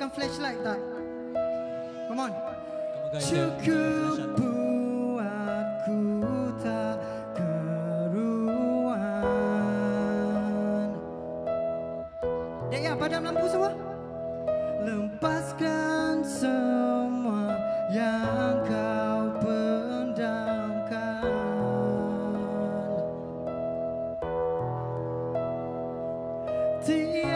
keluarkan flashlight tak? Come on. Cukup buatku tak keruan. Ya, ya, padam lampu semua. Lepaskan semua yang kau pendamkan. Tidak.